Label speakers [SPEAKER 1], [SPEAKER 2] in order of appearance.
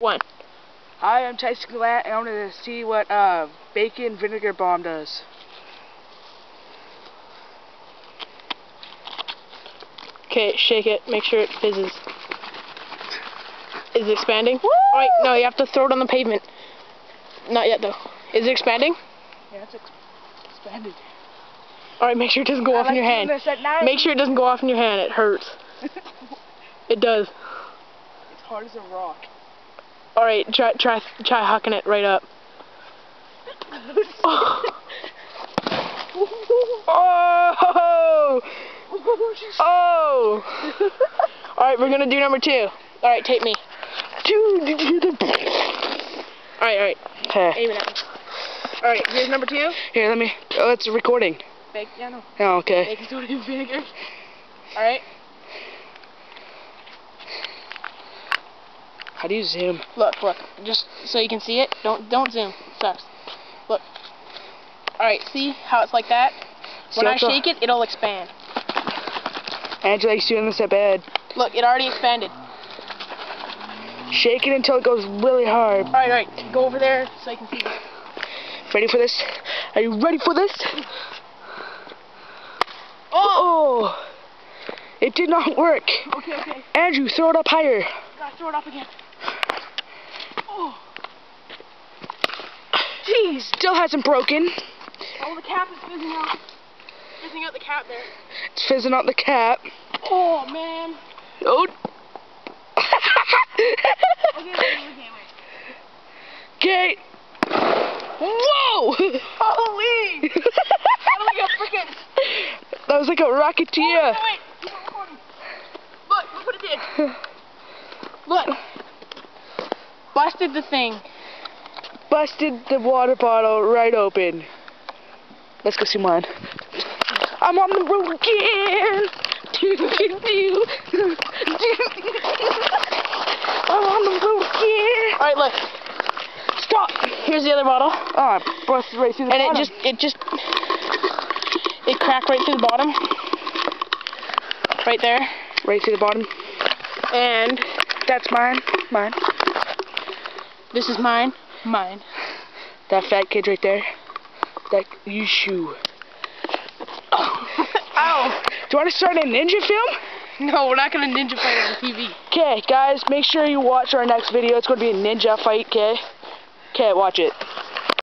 [SPEAKER 1] One.
[SPEAKER 2] Hi, I'm Tyson Glatt, and I'm going to see what uh, bacon vinegar bomb does.
[SPEAKER 1] Okay, shake it. Make sure it fizzes. Is it expanding? Alright, no, you have to throw it on the pavement. Not yet, though. Is it expanding?
[SPEAKER 2] Yeah, it's ex expanded.
[SPEAKER 1] Alright, make sure it doesn't go
[SPEAKER 2] I
[SPEAKER 1] off in your hand.
[SPEAKER 2] this at night.
[SPEAKER 1] Make sure it doesn't go off in your hand. It hurts. It does.
[SPEAKER 2] It's hard as a rock.
[SPEAKER 1] Alright, try try try hucking it right up. Oh! Oh! oh! Alright, we're gonna do number two. Alright, tape me. Alright, alright.
[SPEAKER 2] Okay.
[SPEAKER 1] Aim it at me. Alright, here's number two.
[SPEAKER 2] Here, let me. Oh, it's recording.
[SPEAKER 1] Bake, yeah, no.
[SPEAKER 2] Oh, okay.
[SPEAKER 1] Baking soda and vinegar. Alright,
[SPEAKER 2] How do you zoom?
[SPEAKER 1] look, look. Just so you can see it. Don't don't zoom. Sucks. Look. Alright, see how it's like that?
[SPEAKER 2] See
[SPEAKER 1] When I shake it, it'll expand.
[SPEAKER 2] Angela likes doing this at bed.
[SPEAKER 1] Look, it already expanded.
[SPEAKER 2] Shake it until it goes really hard.
[SPEAKER 1] Alright, alright. Go over there so I can see this.
[SPEAKER 2] Ready for this? Are you ready for this?
[SPEAKER 1] Oh!
[SPEAKER 2] Oh! It did not work.
[SPEAKER 1] Okay, okay.
[SPEAKER 2] Andrew, throw it up higher.
[SPEAKER 1] Gotta throw it up again. Oh!
[SPEAKER 2] Jeez, still hasn't broken.
[SPEAKER 1] Oh, the cap is fizzing out. Fizzing out the cap there.
[SPEAKER 2] It's fizzing out the cap.
[SPEAKER 1] Oh, man.
[SPEAKER 2] Oh.
[SPEAKER 1] Okay, wait, okay, wait.
[SPEAKER 2] Whoa!
[SPEAKER 1] Holy! That was like a freaking...
[SPEAKER 2] that was like a rocketeer.
[SPEAKER 1] Oh, Wait, wait, keep. Look, look what it did. Look. Busted the thing.
[SPEAKER 2] Busted the water bottle right open. Let's go see mine. I'm on the road again. I'm on the road again.
[SPEAKER 1] Alright, look.
[SPEAKER 2] Stop.
[SPEAKER 1] Here's the other bottle.
[SPEAKER 2] Oh, I busted right through the
[SPEAKER 1] And it just, it just, it cracked right through the bottom. Right there.
[SPEAKER 2] right through the bottom.
[SPEAKER 1] And
[SPEAKER 2] That's mine. Mine.
[SPEAKER 1] this is mine. Mine.
[SPEAKER 2] That fat kid right there. That you shoe.
[SPEAKER 1] Ow!
[SPEAKER 2] Do you want to start a ninja film?
[SPEAKER 1] No, we're not gonna ninja fight on TV.
[SPEAKER 2] Okay, guys, make sure you watch our next video. It's going to be a ninja fight, okay? Okay, watch it.